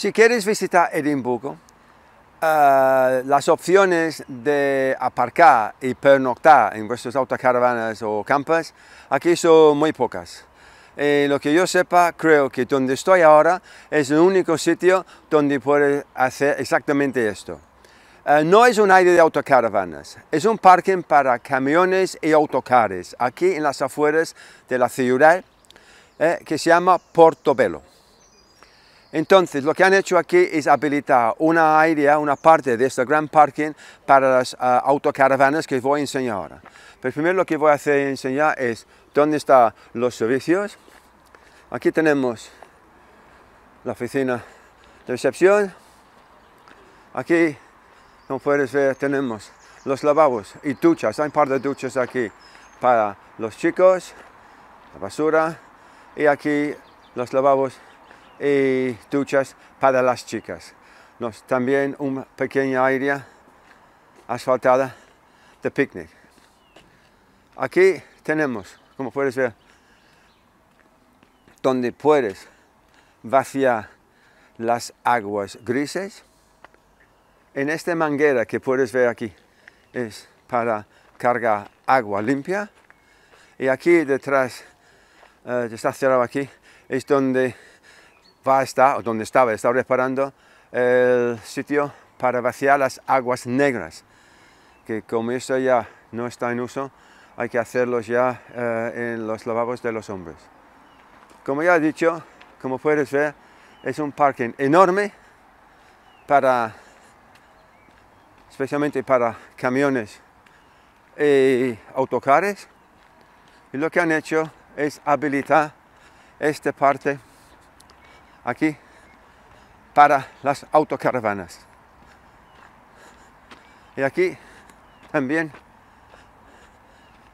Si quieres visitar Edimburgo, eh, las opciones de aparcar y pernoctar en vuestras autocaravanas o campas aquí son muy pocas. Eh, lo que yo sepa, creo que donde estoy ahora es el único sitio donde puedes hacer exactamente esto. Eh, no es un área de autocaravanas, es un parking para camiones y autocares, aquí en las afueras de la ciudad, eh, que se llama Portobello. Entonces, lo que han hecho aquí es habilitar una área, una parte de este gran parking para las autocaravanas que voy a enseñar ahora. Pero primero lo que voy a hacer enseñar es dónde están los servicios. Aquí tenemos la oficina de recepción. Aquí, como puedes ver, tenemos los lavabos y duchas. Hay un par de duchas aquí para los chicos, la basura. Y aquí los lavabos y duchas para las chicas. también una pequeña área asfaltada de picnic. Aquí tenemos, como puedes ver, donde puedes vaciar las aguas grises. En esta manguera que puedes ver aquí es para cargar agua limpia. Y aquí detrás, eh, está cerrado aquí, es donde va a estar, donde estaba, estaba reparando el sitio para vaciar las aguas negras, que como esto ya no está en uso, hay que hacerlos ya eh, en los lavabos de los hombres. Como ya he dicho, como puedes ver, es un parking enorme para, especialmente para camiones y autocares. Y lo que han hecho es habilitar esta parte aquí para las autocaravanas. Y aquí también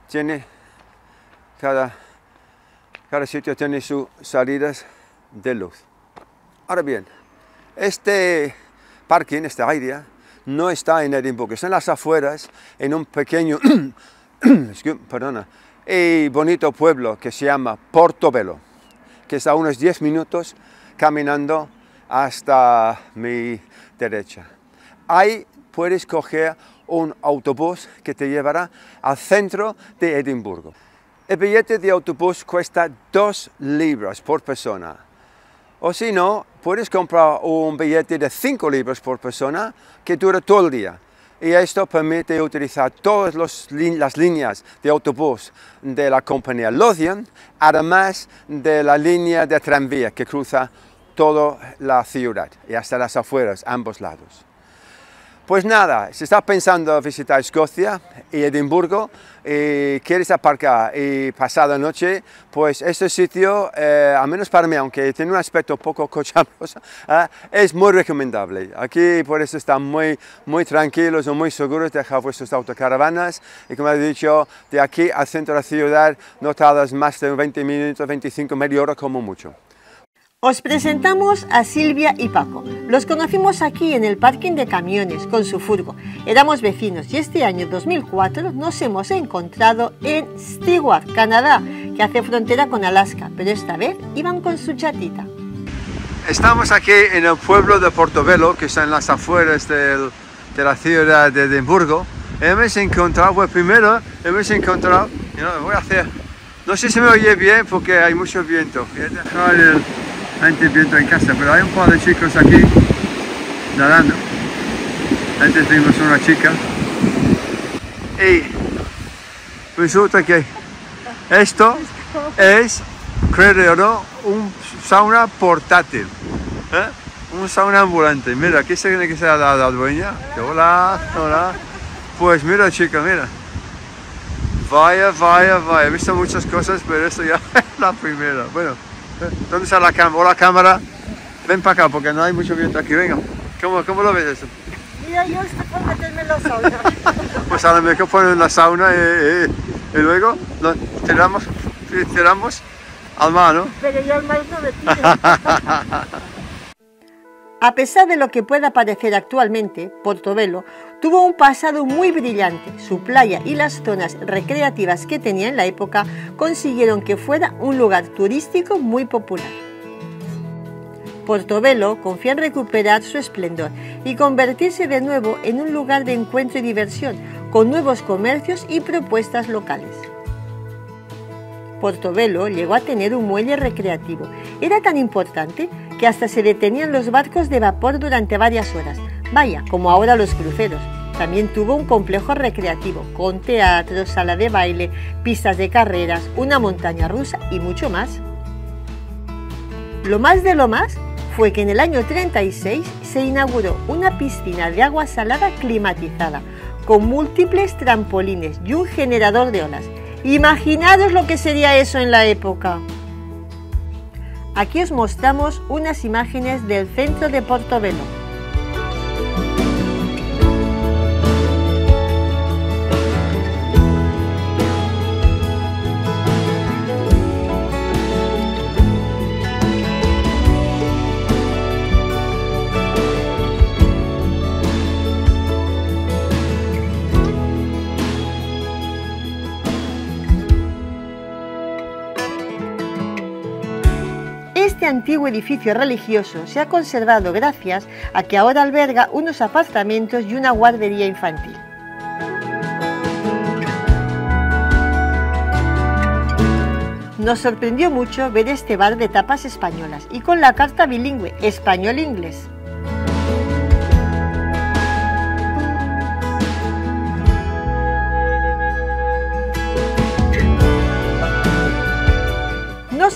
tiene cada, cada sitio tiene sus salidas de luz. Ahora bien, este parking, esta área, no está en Edimburgo, está en las afueras, en un pequeño, perdona, y bonito pueblo que se llama Portobello, que está a unos 10 minutos caminando hasta mi derecha. Ahí puedes coger un autobús que te llevará al centro de Edimburgo. El billete de autobús cuesta 2 libras por persona. O si no, puedes comprar un billete de 5 libras por persona que dura todo el día. Y esto permite utilizar todas las líneas de autobús de la compañía Lothian, además de la línea de tranvía que cruza toda la ciudad y hasta las afueras, ambos lados. Pues nada, si estás pensando visitar Escocia y Edimburgo y quieres aparcar y pasar la noche, pues este sitio, eh, al menos para mí, aunque tiene un aspecto poco cochambroso, eh, es muy recomendable. Aquí por eso están muy, muy tranquilos o muy seguros de dejar vuestras autocaravanas y como he dicho, de aquí al centro de la ciudad no tardas más de 20 minutos, 25, media hora como mucho. Os presentamos a Silvia y Paco. Los conocimos aquí en el parking de camiones con su furgo. Éramos vecinos y este año 2004 nos hemos encontrado en Stewart, Canadá, que hace frontera con Alaska, pero esta vez iban con su chatita. Estamos aquí en el pueblo de Portobello, que está en las afueras de la ciudad de Edimburgo. Hemos encontrado, pues primero hemos encontrado, no, voy a hacer, no sé si me oye bien porque hay mucho viento gente viendo en casa, pero hay un par de chicos aquí nadando. Antes vimos una chica y resulta que esto es, creo o no, un sauna portátil. ¿eh? Un sauna ambulante. Mira, aquí se tiene que ser la, la dueña. Hola, hola. Pues mira chica, mira. Vaya, vaya, vaya. He visto muchas cosas, pero esto ya es la primera. Bueno. ¿Dónde está la cámara? Hola cámara. Ven para acá porque no hay mucho viento aquí. Venga. ¿Cómo, cómo lo ves eso? Mira, yo estoy por meterme en la sauna. pues a lo mejor ponen en la sauna y, y, luego lo tiramos, tiramos al mar, ¿no? Pero yo al mar no me tiro. A pesar de lo que pueda parecer actualmente, Portobelo tuvo un pasado muy brillante. Su playa y las zonas recreativas que tenía en la época consiguieron que fuera un lugar turístico muy popular. Portobelo confía en recuperar su esplendor y convertirse de nuevo en un lugar de encuentro y diversión, con nuevos comercios y propuestas locales. Portobelo llegó a tener un muelle recreativo. Era tan importante que hasta se detenían los barcos de vapor durante varias horas. Vaya, como ahora los cruceros. También tuvo un complejo recreativo, con teatro, sala de baile, pistas de carreras, una montaña rusa y mucho más. Lo más de lo más fue que en el año 36 se inauguró una piscina de agua salada climatizada, con múltiples trampolines y un generador de olas. Imaginados lo que sería eso en la época. Aquí os mostramos unas imágenes del centro de Portobelo. Este antiguo edificio religioso se ha conservado gracias a que ahora alberga unos apartamentos y una guardería infantil. Nos sorprendió mucho ver este bar de tapas españolas y con la carta bilingüe español-inglés.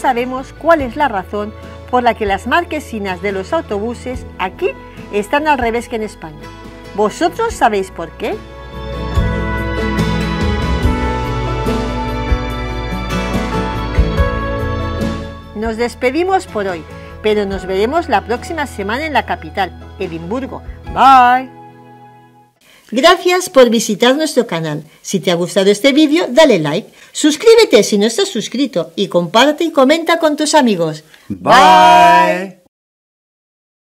Sabemos cuál es la razón por la que las marquesinas de los autobuses aquí están al revés que en España. ¿Vosotros sabéis por qué? Nos despedimos por hoy, pero nos veremos la próxima semana en la capital, Edimburgo. Bye. Gracias por visitar nuestro canal. Si te ha gustado este vídeo, dale like, suscríbete si no estás suscrito y comparte y comenta con tus amigos. Bye.